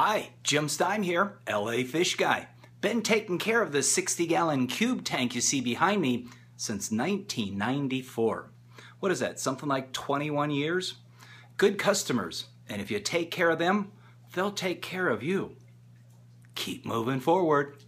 Hi, Jim Stein here, LA Fish Guy. Been taking care of this 60 gallon cube tank you see behind me since 1994. What is that, something like 21 years? Good customers, and if you take care of them, they'll take care of you. Keep moving forward.